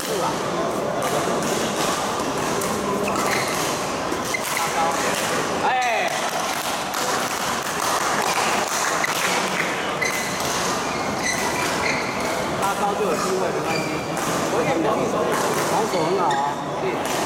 是吧好哎。他高就有机会没关系。我也没有一手防守很好啊对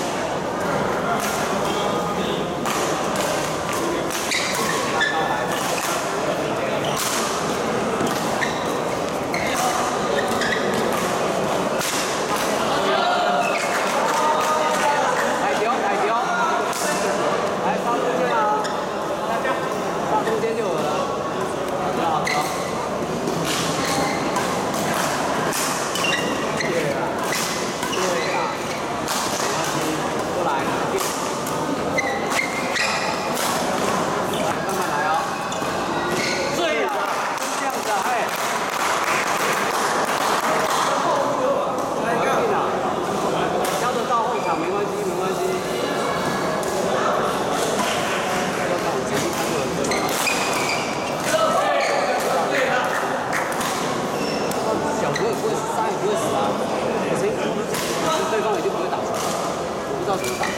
Thank you.